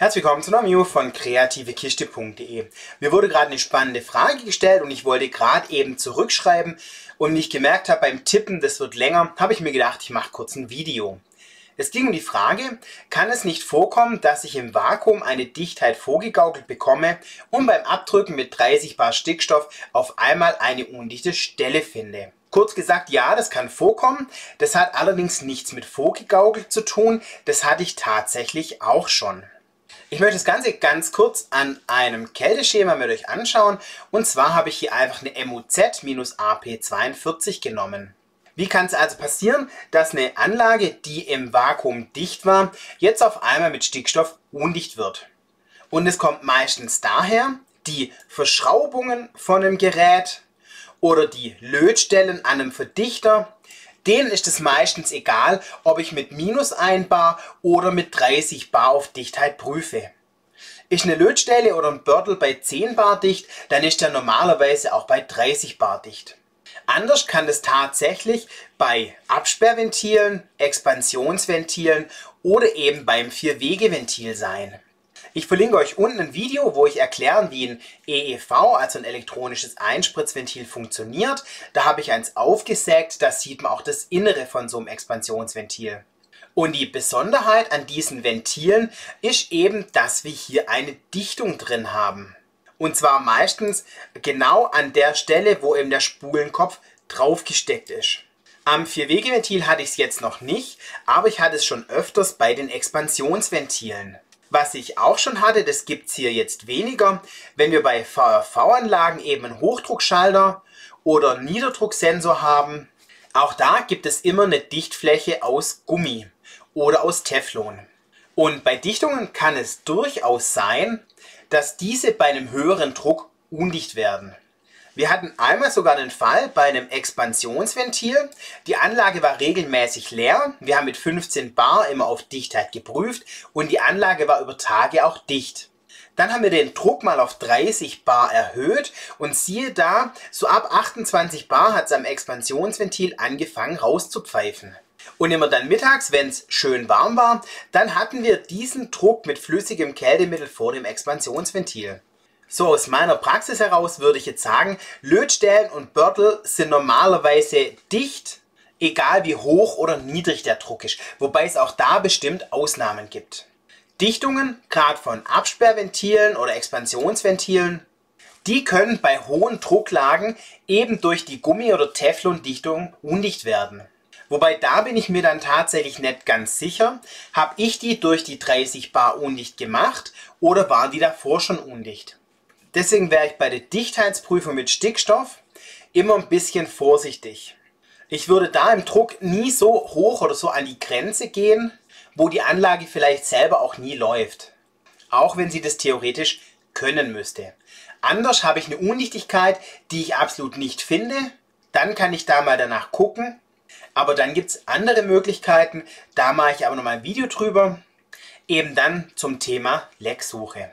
Herzlich willkommen zu Video von kreativekiste.de. Mir wurde gerade eine spannende Frage gestellt und ich wollte gerade eben zurückschreiben und ich gemerkt habe beim Tippen, das wird länger, habe ich mir gedacht, ich mache kurz ein Video. Es ging um die Frage, kann es nicht vorkommen, dass ich im Vakuum eine Dichtheit vorgegaukelt bekomme und beim Abdrücken mit 30 Bar Stickstoff auf einmal eine undichte Stelle finde? Kurz gesagt, ja, das kann vorkommen. Das hat allerdings nichts mit vorgegaukelt zu tun. Das hatte ich tatsächlich auch schon. Ich möchte das Ganze ganz kurz an einem Kälteschema mit euch anschauen. Und zwar habe ich hier einfach eine MUZ-AP42 genommen. Wie kann es also passieren, dass eine Anlage, die im Vakuum dicht war, jetzt auf einmal mit Stickstoff undicht wird? Und es kommt meistens daher, die Verschraubungen von einem Gerät oder die Lötstellen an einem Verdichter Denen ist es meistens egal, ob ich mit minus 1 Bar oder mit 30 Bar auf Dichtheit prüfe. Ist eine Lötstelle oder ein Börtel bei 10 Bar dicht, dann ist er normalerweise auch bei 30 Bar dicht. Anders kann es tatsächlich bei Absperrventilen, Expansionsventilen oder eben beim Vier-Wege-Ventil sein. Ich verlinke euch unten ein Video, wo ich erkläre, wie ein EEV, also ein elektronisches Einspritzventil, funktioniert. Da habe ich eins aufgesägt, da sieht man auch das Innere von so einem Expansionsventil. Und die Besonderheit an diesen Ventilen ist eben, dass wir hier eine Dichtung drin haben. Und zwar meistens genau an der Stelle, wo eben der Spulenkopf draufgesteckt ist. Am Vierwegeventil hatte ich es jetzt noch nicht, aber ich hatte es schon öfters bei den Expansionsventilen. Was ich auch schon hatte, das gibt es hier jetzt weniger, wenn wir bei VRV-Anlagen eben einen Hochdruckschalter oder Niederdrucksensor haben. Auch da gibt es immer eine Dichtfläche aus Gummi oder aus Teflon. Und bei Dichtungen kann es durchaus sein, dass diese bei einem höheren Druck undicht werden. Wir hatten einmal sogar einen Fall bei einem Expansionsventil. Die Anlage war regelmäßig leer. Wir haben mit 15 Bar immer auf Dichtheit geprüft und die Anlage war über Tage auch dicht. Dann haben wir den Druck mal auf 30 Bar erhöht und siehe da, so ab 28 Bar hat es am Expansionsventil angefangen rauszupfeifen. Und immer dann mittags, wenn es schön warm war, dann hatten wir diesen Druck mit flüssigem Kältemittel vor dem Expansionsventil. So aus meiner Praxis heraus würde ich jetzt sagen, Lötstellen und Börtel sind normalerweise dicht, egal wie hoch oder niedrig der Druck ist, wobei es auch da bestimmt Ausnahmen gibt. Dichtungen, gerade von Absperrventilen oder Expansionsventilen, die können bei hohen Drucklagen eben durch die Gummi- oder Teflondichtung undicht werden. Wobei da bin ich mir dann tatsächlich nicht ganz sicher, habe ich die durch die 30 Bar undicht gemacht oder waren die davor schon undicht. Deswegen wäre ich bei der Dichtheitsprüfung mit Stickstoff immer ein bisschen vorsichtig. Ich würde da im Druck nie so hoch oder so an die Grenze gehen, wo die Anlage vielleicht selber auch nie läuft. Auch wenn sie das theoretisch können müsste. Anders habe ich eine Undichtigkeit, die ich absolut nicht finde. Dann kann ich da mal danach gucken. Aber dann gibt es andere Möglichkeiten. Da mache ich aber noch mal ein Video drüber. Eben dann zum Thema Lecksuche.